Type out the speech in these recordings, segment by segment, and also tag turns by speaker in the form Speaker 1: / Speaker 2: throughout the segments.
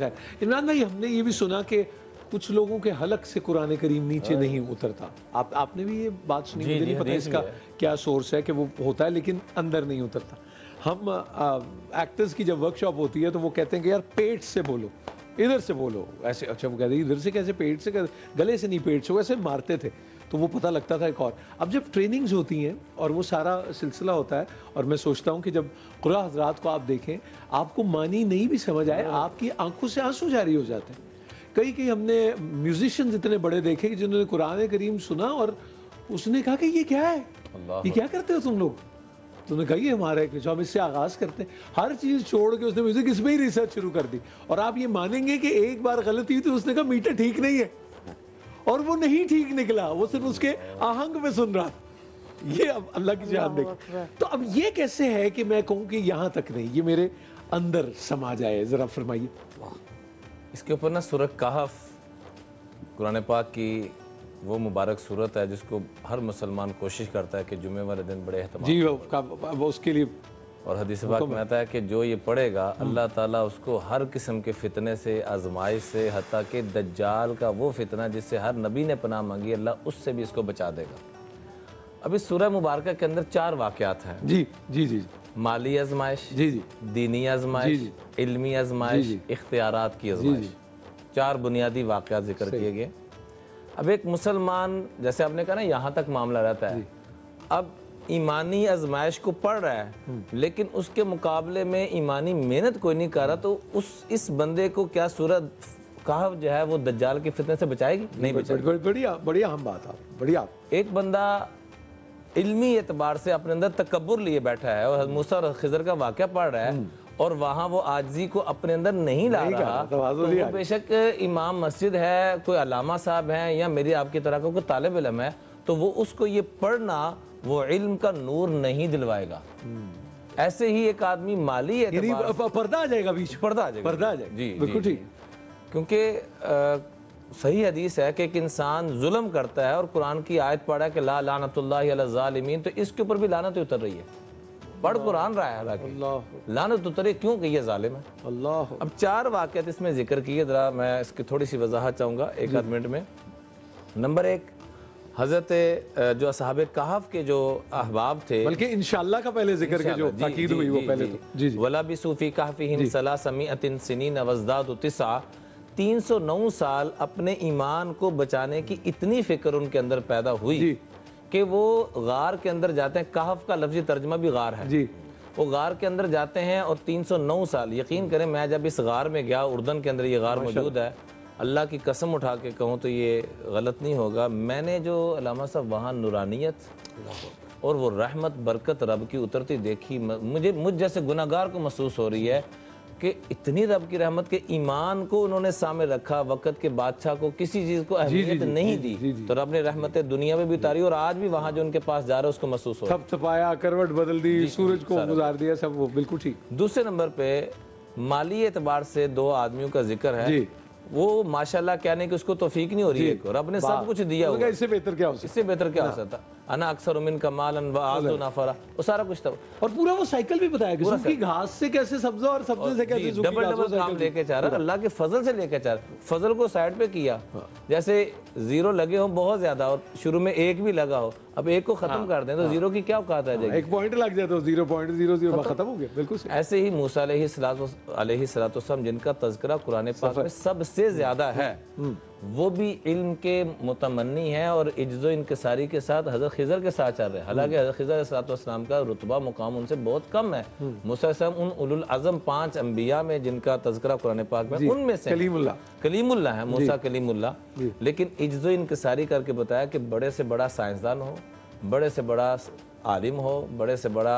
Speaker 1: इमरान भाई हमने ये भी सुना कि कुछ लोगों के हलक से कुरान करीम नीचे नहीं उतरता। आप आपने भी ये बात सुनी मुझे नहीं पता इसका
Speaker 2: है।
Speaker 1: क्या सोर्स है कि वो होता है लेकिन अंदर नहीं उतरता। हम एक्टर्स की जब वर्कशॉप होती है तो वो कहते हैं कि यार पेट से बोलो इधर से बोलो। ऐसे अच्छा वो कहते हैं इधर से कैसे पेट से कैसे गले से नहीं पेट से ऐसे मारते थे। तो वो पता लगता था एक और। अब जब ट्रेनिंग्स होती हैं और वो सारा सिलसिला होता है और मैं सोचता हूँ कि जब कुरा हजरात को आप देखें आपको मानी नहीं भी समझ आए आपकी आँखों से आँसू जारी हो जाते हैं। कई कई हमने म्यूजिशियंस इतने बड़े देखे कि जिन्होंने कुरान करीम सुना और उसने कहा कि ये क्या है? ये क्या करते हो तुम लोग? तुमने कही ये हमारा एक हम इससे आगाज़ करते हैं। हर चीज़ छोड़ के उसने म्यूज़िक इसमें ही रिसर्च शुरू कर दी। और आप ये मानेंगे कि एक बार गलती हुई तो उसने कहा मीटर ठीक नहीं है। और वो नहीं ठीक निकला वो सिर्फ़ उसके आहंग में सुन रहा ये अब अल्लाह की जान देख। तो अब ये कैसे है कि मैं कहूँ कि यहाँ तक नहीं ये मेरे अंदर समा जाए जरा फरमाइए।
Speaker 2: इसके ऊपर ना सूरत कहफ कुरान पाक की वो मुबारक सूरत है जिसको हर मुसलमान कोशिश करता है कि जुमे वाले दिन बड़े
Speaker 1: जी वो, का, वो उसके लिए
Speaker 2: और हदीस पाक में आता है कि जो ये पढ़ेगा अल्लाह ताला उसको हर किस्म के फितने से आजमाइश से हती कि दज्जाल का वो फितना जिससे हर नबी ने पनाह मांगी अल्लाह उससे भी इसको बचा देगा। अब इस सूरह मुबारक के अंदर चार वाक़यात हैं।
Speaker 1: जी जी जी
Speaker 2: माली आजमाइश
Speaker 1: जी जी।
Speaker 2: दीनी आजमाइश इल्मी आजमाइश इख्तियार की आजमाइश। चार बुनियादी वाक़यात ज़िक्र किए गए। अब एक मुसलमान जैसे आपने कहा ना यहाँ तक मामला रहता है। अब ईमानी आजमाइश को पढ़ रहा है लेकिन उसके मुकाबले में ईमानी मेहनत कोई नहीं कर रहा तो उस इस बंदे को क्या सूरत कहा जो है वो दज्जाल के फितने से बचाएगी? नहीं बचाएगी।
Speaker 1: बढ़िया बढ़िया हम बात आप बढ़िया
Speaker 2: एक बंदा इल्मी एतबार से अपने अंदर तकबर लिए बैठा है और मूसा और खिजर का वाक्य पढ़ रहा है और वहाँ वो आजी को अपने अंदर नहीं ला
Speaker 1: नहीं
Speaker 2: रहा तो
Speaker 1: रही।
Speaker 2: बेशक इमाम मस्जिद है कोई अलामा साहब है या मेरी आपकी तरह का कोई तालब इलम है तो वो उसको ये पढ़ना वो इल्म का नूर नहीं दिलवाएगा। ऐसे ही एक आदमी माली एतबार
Speaker 1: प- पर्दा आ जाएगा बीच
Speaker 2: पर्दा आ जाएगा।
Speaker 1: पर्दा आ जाएगा।
Speaker 2: जी
Speaker 1: बिल्कुल ठीक।
Speaker 2: क्योंकि सही हदीस है कि एक इंसान जुल्म करता है और कुरान की आयत पढ़ा है कि ला लानतुल्लाहिमीन तो इसके ऊपर भी लानत उतर रही है। पढ़ कुरान रहा है हालाँकि। लानत उतरे क्यों कि ये जालिम है?
Speaker 1: अल्लाह।
Speaker 2: अब चार वाक़यात इसमें ज़िक्र किए ज़रा मैं इसकी थोड़ी सी वजाहत चाहूँगा एक आध मिनट में। नंबर एक हज़रत जो असहाब कहफ के जो अहबाब थे।
Speaker 1: बल्कि इंशाल्लाह का पहले ज़िक्र के जो
Speaker 2: जी,
Speaker 1: ताकीद
Speaker 2: जी,
Speaker 1: हुई वो पहले
Speaker 2: जी।
Speaker 1: तो। जी जी।
Speaker 2: वला भी सूफी काफ़ी सला समीअतिन सिनीन वज़दाद तिसा। 309 साल अपने ईमान को बचाने की इतनी फ़िक्र उनके अंदर पैदा हुई। कि वो गार के अंदर जाते हैं। कहफ का लफ्जी तर्जमा भी गार है।
Speaker 1: जी।
Speaker 2: वो गार के अंदर जाते हैं और 309 साल यकीन करें मैं जब इस गार में गया उर्दन के अंदर ये गार मौजूद है अल्लाह की कसम उठा के कहूँ तो ये गलत नहीं होगा। मैंने जो अलामा साहब वहाँ नूरानियत और वो रहमत बरकत रब की उतरती देखी मुझे मुझ जैसे गुनागार को महसूस हो रही है कि इतनी रब की रहमत के ईमान को उन्होंने सामने रखा वक़्त के बादशाह को किसी चीज़ को अहमियत नहीं दी जी, तो रब ने रहमत दुनिया में भी उतारी और आज भी वहाँ जो उनके पास जा रहे हैं उसको महसूस हो रहा
Speaker 1: थप थपाया करवट बदल दी सूरज को गुजार दिया सब वो बिल्कुल ठीक।
Speaker 2: दूसरे नंबर पे माली एतबार से दो आदमियों का ज़िक्र है।
Speaker 1: जी।
Speaker 2: वो माशाल्लाह कहने की उसको तोफीक नहीं हो रही है रब ने सब कुछ दिया
Speaker 1: होगा इससे बेहतर क्या हो सकता
Speaker 2: इससे बेहतर क्या हो सकता? अना अक्सर उमिन का मालन व नाफरा। वो सारा कुछ था
Speaker 1: और पूरा वो साइकिल भी बताया कि सूखी घास से कैसे सब्जा और सब्जे से कैसे
Speaker 2: डबल डबल काम लेके जा रहा अल्लाह के फजल से लेके जा रहा फजल को साइड पे किया। जैसे ज़ीरो लगे हो बहुत ज़्यादा और शुरू में एक भी लगा हो अब एक को खत्म कर दें तो ज़ीरो की क्या औकात रह जाएगी?
Speaker 1: एक पॉइंट लग जाए तो ज़ीरो पॉइंट ज़ीरो ज़ीरो खत्म। हो गया बिल्कुल
Speaker 2: ऐसे ही मूसा अलैहिस्सलाम जिनका तज़करा कुरान पाक में सबसे ज़्यादा है। वो भी इल्म के मुतमनी है और इज्जो इनकसारी के साथ हज़रत खिजर के साथ चल रहे हैं। हालाँकि हज़रत खिजर सलाम का रुतबा मुकाम उनसे बहुत कम है। मूसा अलैहिस्सलाम उन उलुल अज़म पाँच अंबिया में जिनका तज़करा कुरान पाक में उनमें से।
Speaker 1: कलीमुल्लाह।
Speaker 2: कलीमुल्लाह है मूसा कलीमुल्लाह। लेकिन इज्जो इनकसारी करके बताया कि बड़े से बड़ा साइंसदान हो बड़े से बड़ा आलिम हो बड़े से बड़ा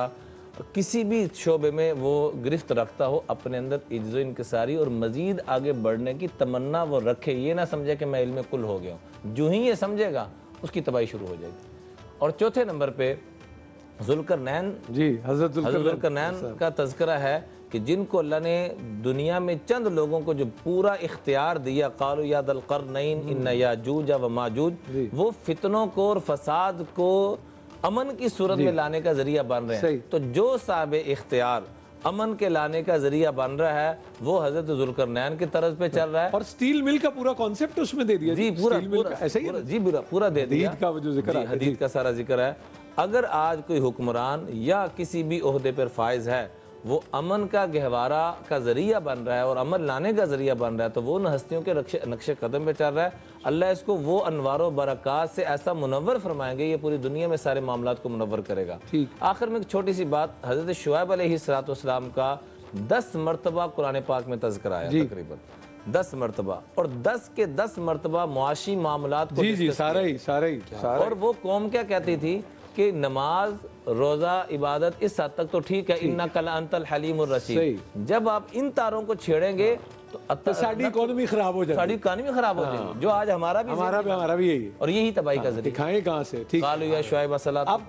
Speaker 2: किसी भी शोबे में वो गिरफ्त रखता हो अपने अंदर इज्जो इनकसारी और मजीद आगे बढ़ने की तमन्ना वो रखे। ये ना समझे कि मैं इल्म कुल हो गया हूँ। जो ही ये समझेगा उसकी तबाही शुरू हो जाएगी। और चौथे नंबर पे जुल्कर नैन
Speaker 1: जी हज़रत। जुल्करनैन
Speaker 2: का तस्करा है कि जिनको अल्लाह ने दुनिया में चंद लोगों को जो पूरा इख्तियार दिया कालू या दल करनईन इन याजूज व माजूज वो फितनों को और फसाद को अमन की सूरत में लाने का ज़रिया बन रहे हैं। तो जो साहब इख्तियार अमन के लाने का ज़रिया बन रहा है वो हज़रत जुल्करनैन की तरज पे चल रहा है।
Speaker 1: और स्टील मिल का पूरा कॉन्सेप्ट उसमें दे दिया
Speaker 2: जी। पूरा
Speaker 1: ऐसा ही?
Speaker 2: जी पूरा पूरा दे दिया।
Speaker 1: हदीद का जो ज़िक्र
Speaker 2: जी,
Speaker 1: आता
Speaker 2: हदीद का सारा ज़िक्र है। अगर आज कोई हुक्मरान या किसी भी ओहदे पर फायज है वो अमन का गहवारा का ज़रिया बन रहा है और अमन लाने का ज़रिया बन रहा है तो वो उन हस्तियों के नक्शे कदम पे चल रहा है। अल्लाह इसको वो अनवार बरक़ात से ऐसा मुनवर फरमाएँगे ये पूरी दुनिया में सारे मामला को मुनवर करेगा। आखिर में एक छोटी सी बात हज़रत शुआब सलाम का दस मरतबा कुरान पाक में तस्करा आया तकरीबन। दस मरतबा और दस के दस मरतबा मुआशी मामला को
Speaker 1: जी जी सारा ही सारा ही।
Speaker 2: और वो कौम क्या कहती थी? कि नमाज़ रोजा इबादत इस हद तक तो ठीक है। इन्ना कल अंतल हलीम रशीद। जब आप इन तारों को छेड़ेंगे तो
Speaker 1: तो
Speaker 2: अत-
Speaker 1: साड़ी इकोनॉमी खराब हो जाएगी।
Speaker 2: साड़ी इकोनॉमी खराब हो जाएगी। जो आज हमारा भी
Speaker 1: हमारा भी हमारा भी यही
Speaker 2: और यही तबाही का ज़रिया।
Speaker 1: दिखाएँ कहाँ से ठीक।
Speaker 2: है। या शुआब